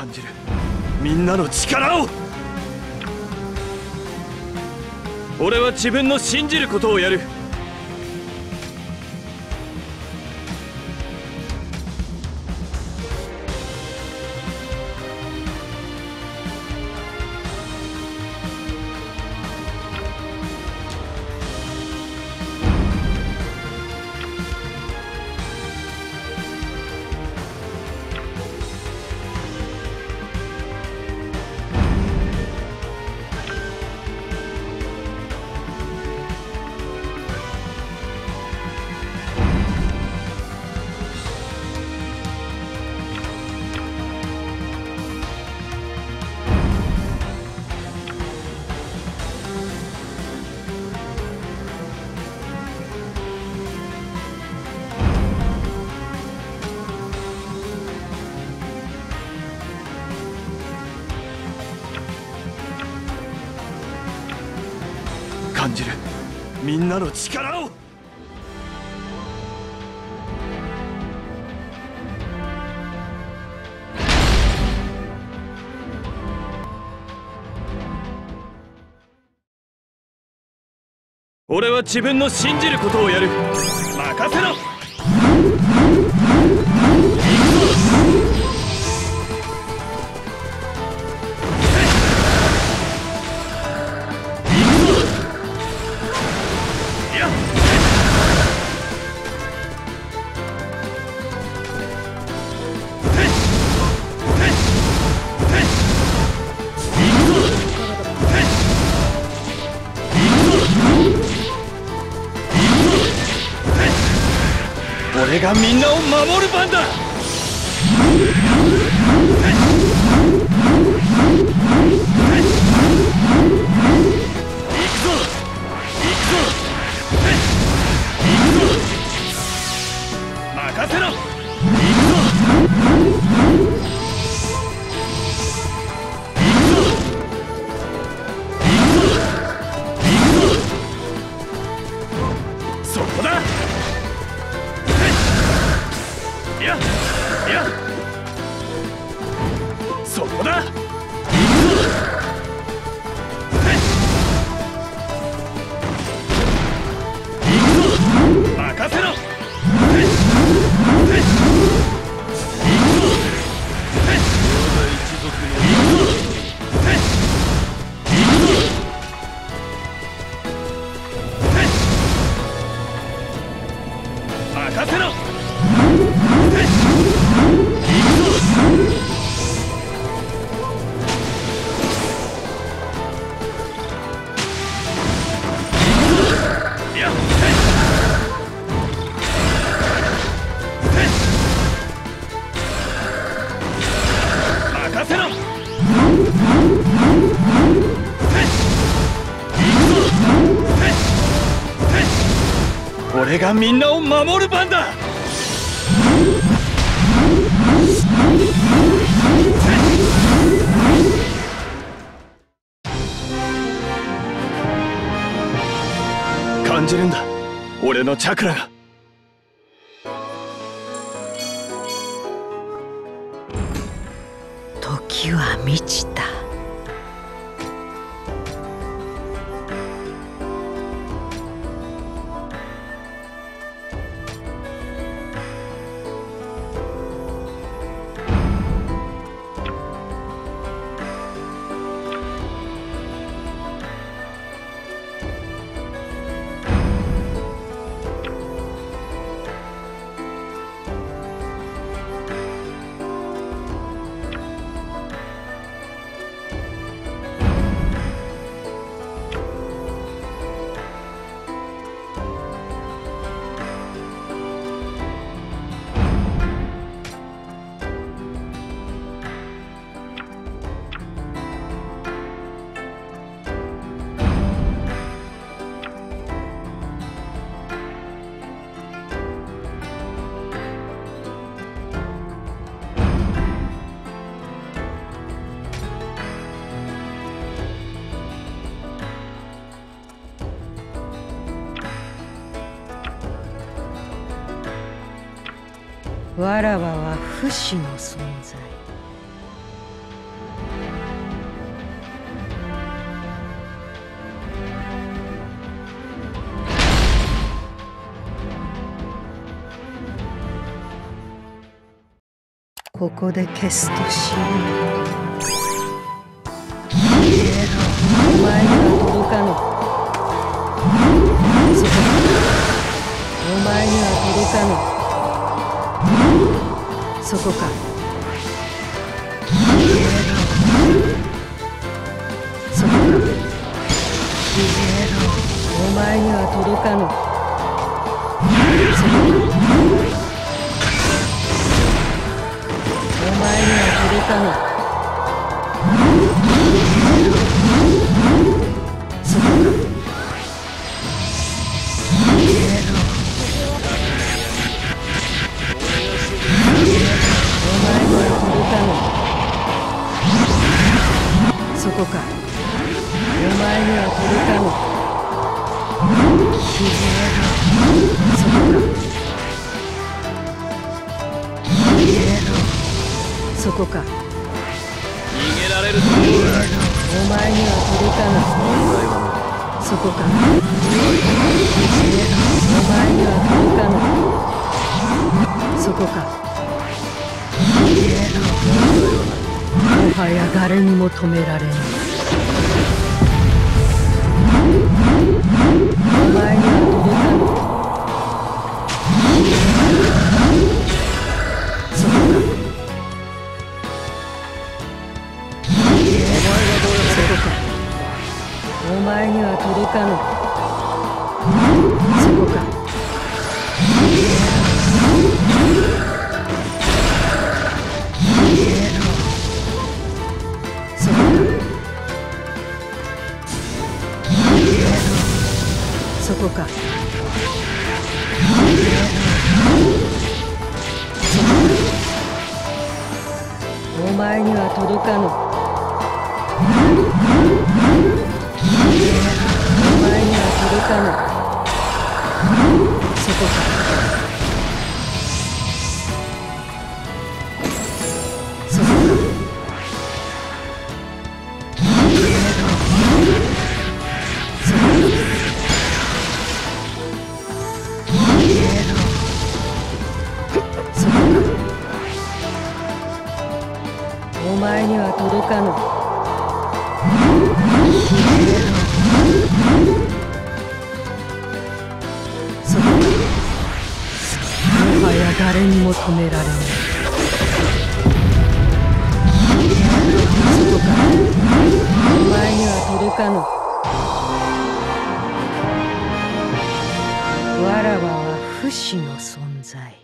感じる。みんなの力を。俺は自分の信じることをやる。感じる。みんなの力を。俺は自分の信じることをやる。任せろ。がみんなを守る番だ。俺がみんなを守る番だ。感じるんだ。俺のチャクラが。時は満ちた。わらわは不死の存在。ここで消すと死ぬイエローお前には届かぬ。お前には届かぬ。そこか。そこか。ビジエロお前には届かぬ。そこか。お前には届かぬ。こか？お前には届かぬそこか消えろそこか。逃げられるお前には届かぬそこか消えろお前には届かぬそこか。消えろはや誰にも止められぬお前には届かぬそこか消えろそこかお前には届かぬ。そこか。こか。お前には届かぬ。お前には届かぬ。そこかかぬ消えろそこはや誰にも止められないそこかお前には届かぬ。わらわは不死の存在。